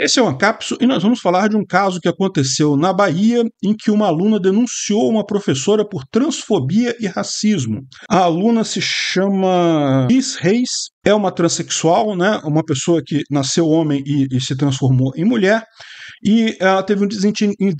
Esse é o Ancapso e nós vamos falar de um caso que aconteceu na Bahia em que uma aluna denunciou uma professora por transfobia e racismo. A aluna se chama Liz Reis, é uma transexual, né? uma pessoa que nasceu homem e, e se transformou em mulher e ela teve um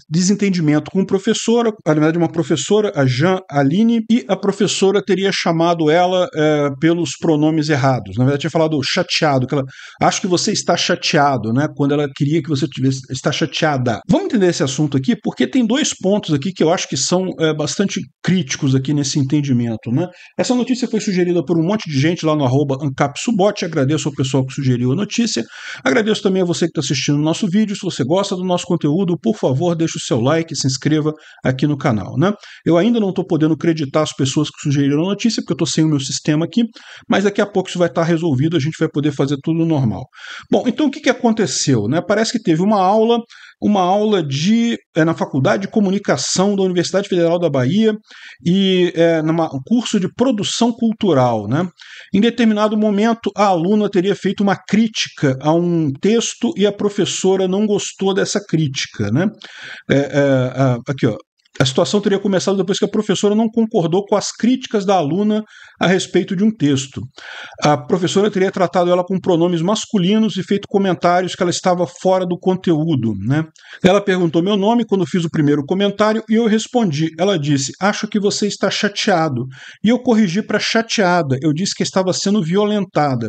desentendimento com o professor, na verdade, uma professora, a Jean Aline, e a professora teria chamado ela é, pelos pronomes errados. Na verdade, tinha falado chateado, que ela acho que você está chateado, né? Quando ela queria que você tivesse está chateada. Vamos entender esse assunto aqui, porque tem dois pontos aqui que eu acho que são é, bastante críticos aqui nesse entendimento, né? Essa notícia foi sugerida por um monte de gente lá no arroba Ancapsubot. Agradeço ao pessoal que sugeriu a notícia. Agradeço também a você que está assistindo o nosso vídeo. Se você gosta gosta do nosso conteúdo, por favor, deixe o seu like e se inscreva aqui no canal. Né? Eu ainda não estou podendo acreditar as pessoas que sugeriram a notícia, porque eu estou sem o meu sistema aqui, mas daqui a pouco isso vai estar resolvido, a gente vai poder fazer tudo normal. Bom, então o que, que aconteceu? Né? Parece que teve uma aula uma aula de é, na Faculdade de Comunicação da Universidade Federal da Bahia e é, num curso de produção cultural. Né? Em determinado momento, a aluna teria feito uma crítica a um texto e a professora não gostou dessa crítica. Né? É, é aqui, ó, a situação teria começado depois que a professora não concordou com as críticas da aluna a respeito de um texto. A professora teria tratado ela com pronomes masculinos e feito comentários que ela estava fora do conteúdo. Né? Ela perguntou meu nome quando fiz o primeiro comentário e eu respondi. Ela disse: Acho que você está chateado. E eu corrigi para chateada. Eu disse que estava sendo violentada.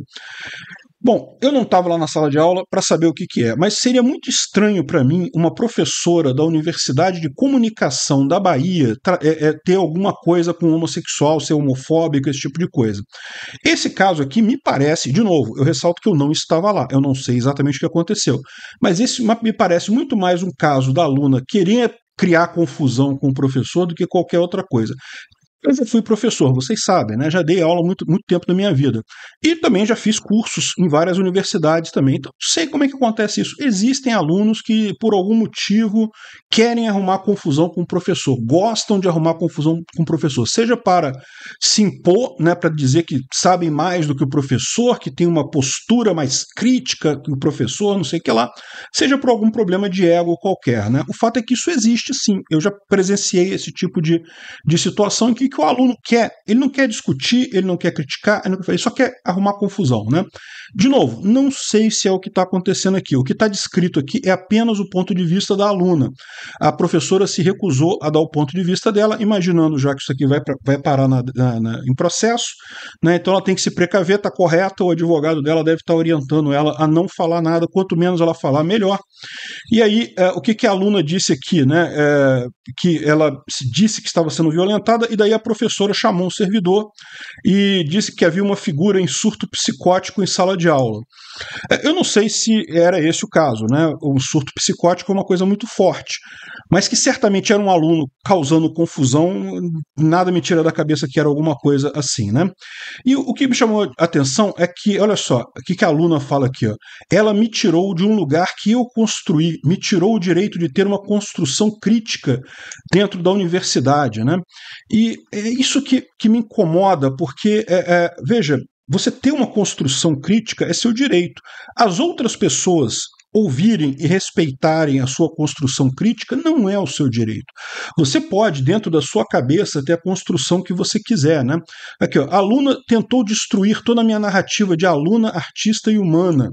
Bom, eu não estava lá na sala de aula para saber o que, que é, mas seria muito estranho para mim uma professora da Universidade de Comunicação da Bahia é, é, ter alguma coisa com homossexual, ser homofóbico, esse tipo de coisa. Esse caso aqui me parece, de novo, eu ressalto que eu não estava lá, eu não sei exatamente o que aconteceu, mas esse me parece muito mais um caso da aluna querer criar confusão com o professor do que qualquer outra coisa. Eu já fui professor, vocês sabem, né? Já dei aula muito, muito tempo da minha vida. E também já fiz cursos em várias universidades também. Então, sei como é que acontece isso. Existem alunos que, por algum motivo, querem arrumar confusão com o professor, gostam de arrumar confusão com o professor, seja para se impor, né, para dizer que sabem mais do que o professor, que tem uma postura mais crítica que o professor, não sei o que lá, seja por algum problema de ego qualquer. Né? O fato é que isso existe sim. Eu já presenciei esse tipo de, de situação em que que o aluno quer? Ele não quer discutir, ele não quer criticar, ele, quer, ele só quer arrumar confusão, né? De novo, não sei se é o que está acontecendo aqui. O que está descrito aqui é apenas o ponto de vista da aluna. A professora se recusou a dar o ponto de vista dela, imaginando já que isso aqui vai, vai parar na, na, na, em processo, né? Então ela tem que se precaver, está correta, o advogado dela deve estar tá orientando ela a não falar nada, quanto menos ela falar, melhor. E aí, é, o que, que a aluna disse aqui, né? É, que ela disse que estava sendo violentada, e daí a professora chamou um servidor e disse que havia uma figura em surto psicótico em sala de aula. É, eu não sei se era esse o caso, né? O surto psicótico é uma coisa muito forte, mas que certamente era um aluno causando confusão, nada me tira da cabeça que era alguma coisa assim, né? E o que me chamou a atenção é que, olha só, o que a aluna fala aqui, ó, ela me tirou de um lugar que eu construí, me tirou o direito de ter uma construção crítica dentro da universidade, né? E é isso que, que me incomoda, porque, é, é, veja, você ter uma construção crítica é seu direito. As outras pessoas ouvirem e respeitarem a sua construção crítica não é o seu direito. Você pode, dentro da sua cabeça, ter a construção que você quiser, né? Aqui, ó, a aluna tentou destruir toda a minha narrativa de aluna, artista e humana.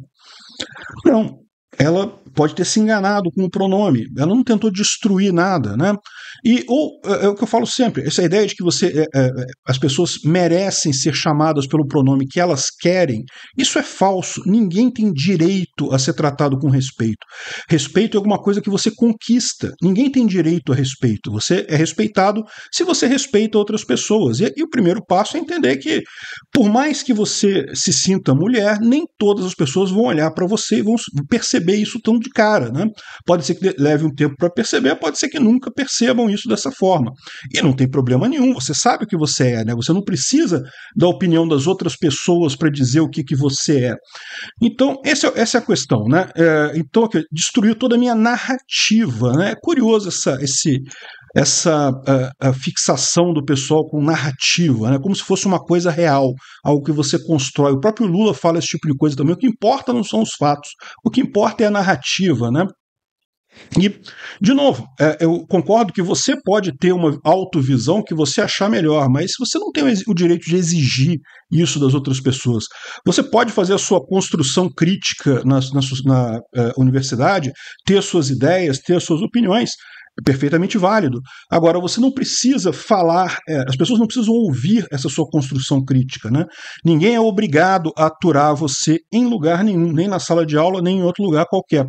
Não, ela pode ter se enganado com o pronome, ela não tentou destruir nada, né? E ou é, é o que eu falo sempre, essa ideia de que você é, é, as pessoas merecem ser chamadas pelo pronome que elas querem, isso é falso. Ninguém tem direito a ser tratado com respeito. Respeito é alguma coisa que você conquista. Ninguém tem direito a respeito. Você é respeitado se você respeita outras pessoas. E, e o primeiro passo é entender que, por mais que você se sinta mulher, nem todas as pessoas vão olhar para você e vão perceber isso tão de cara. Né? Pode ser que leve um tempo para perceber, pode ser que nunca percebam isso dessa forma. E não tem problema nenhum, você sabe o que você é, né? você não precisa da opinião das outras pessoas para dizer o que, que você é. Então, essa, é, essa é a questão. Né? É, então, destruiu toda a minha narrativa. Né? É curioso essa, esse, essa a, a fixação do pessoal com narrativa, né? como se fosse uma coisa real, algo que você constrói. O próprio Lula fala esse tipo de coisa também. O que importa não são os fatos, o que importa é a narrativa, né? E, de novo, é, eu concordo que você pode ter uma autovisão que você achar melhor, mas você não tem o direito de exigir isso das outras pessoas. Você pode fazer a sua construção crítica na, na, na uh, universidade, ter suas ideias, ter suas opiniões, é perfeitamente válido. Agora, você não precisa falar, é, as pessoas não precisam ouvir essa sua construção crítica. Né? Ninguém é obrigado a aturar você em lugar nenhum, nem na sala de aula, nem em outro lugar qualquer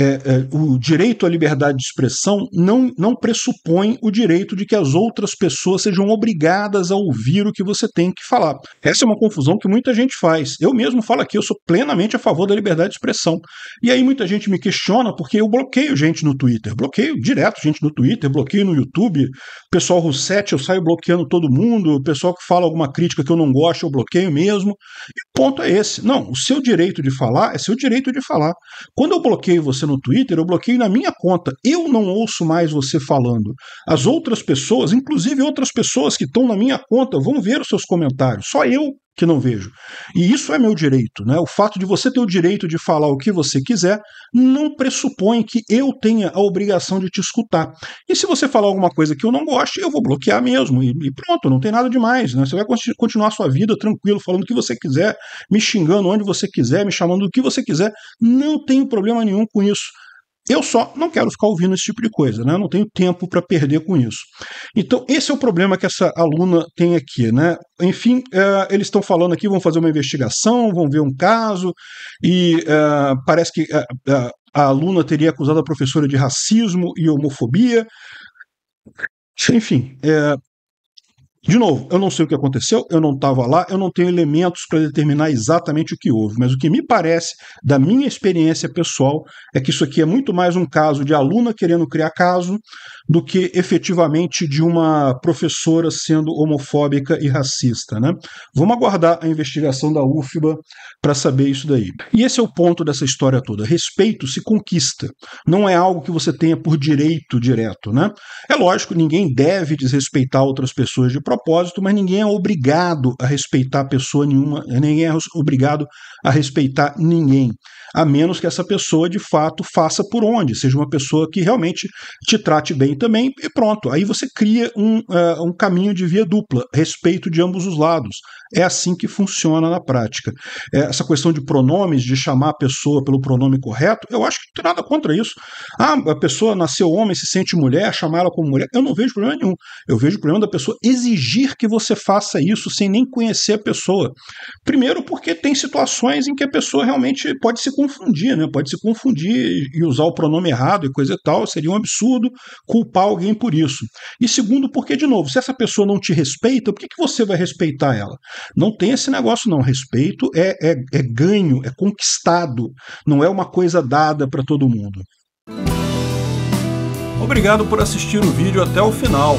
é, é, o direito à liberdade de expressão não, não pressupõe o direito de que as outras pessoas sejam obrigadas a ouvir o que você tem que falar. Essa é uma confusão que muita gente faz. Eu mesmo falo aqui, eu sou plenamente a favor da liberdade de expressão. E aí muita gente me questiona porque eu bloqueio gente no Twitter. Bloqueio direto gente no Twitter, bloqueio no YouTube. Pessoal Roussetti, eu saio bloqueando todo mundo. Pessoal que fala alguma crítica que eu não gosto, eu bloqueio mesmo. E o ponto é esse. Não, o seu direito de falar é seu direito de falar. Quando eu bloqueio você no Twitter, eu bloqueio na minha conta. Eu não ouço mais você falando. As outras pessoas, inclusive outras pessoas que estão na minha conta, vão ver os seus comentários. Só eu que não vejo. E isso é meu direito, né? O fato de você ter o direito de falar o que você quiser não pressupõe que eu tenha a obrigação de te escutar. E se você falar alguma coisa que eu não goste, eu vou bloquear mesmo. E, e pronto, não tem nada demais, né? Você vai continuar a sua vida tranquilo, falando o que você quiser, me xingando onde você quiser, me chamando do que você quiser. Não tenho problema nenhum com isso. Eu só não quero ficar ouvindo esse tipo de coisa, né? Eu não tenho tempo para perder com isso. Então, esse é o problema que essa aluna tem aqui, né? Enfim, é, eles estão falando aqui, vão fazer uma investigação, vão ver um caso, e é, parece que é, é a aluna teria acusado a professora de racismo e homofobia. Enfim, é, de novo, eu não sei o que aconteceu, eu não estava lá, eu não tenho elementos para determinar exatamente o que houve, mas o que me parece, da minha experiência pessoal, é que isso aqui é muito mais um caso de aluna querendo criar caso do que efetivamente de uma professora sendo homofóbica e racista. Né? Vamos aguardar a investigação da UFBA para saber isso daí. E esse é o ponto dessa história toda. Respeito se conquista, não é algo que você tenha por direito direto. Né? É lógico, ninguém deve desrespeitar outras pessoas de propósito, mas ninguém é obrigado a respeitar pessoa nenhuma, ninguém é obrigado a respeitar ninguém a menos que essa pessoa de fato faça por onde, seja uma pessoa que realmente te trate bem também, e pronto. Aí você cria um, uh, um caminho de via dupla, respeito de ambos os lados. É assim que funciona na prática. É, essa questão de pronomes, de chamar a pessoa pelo pronome correto, eu acho que não tem nada contra isso. Ah, a pessoa nasceu homem, se sente mulher, chamar ela como mulher, eu não vejo problema nenhum. Eu vejo o problema da pessoa exigir que você faça isso sem nem conhecer a pessoa. Primeiro, porque tem situações em que a pessoa realmente pode se confundir, né? Pode se confundir e usar o pronome errado e coisa e tal. Seria um absurdo culpar alguém por isso. E segundo, porque, de novo, se essa pessoa não te respeita, por que, que você vai respeitar ela? Não tem esse negócio, não. Respeito é, é, é ganho, é conquistado, não é uma coisa dada para todo mundo. Obrigado por assistir o vídeo até o final.